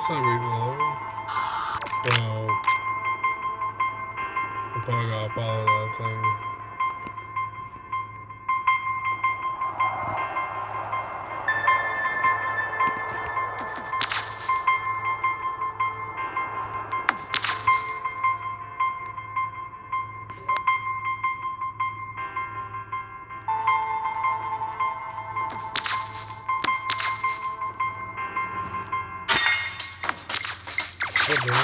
I guess I beat the level. Well, I probably gotta follow that thing. They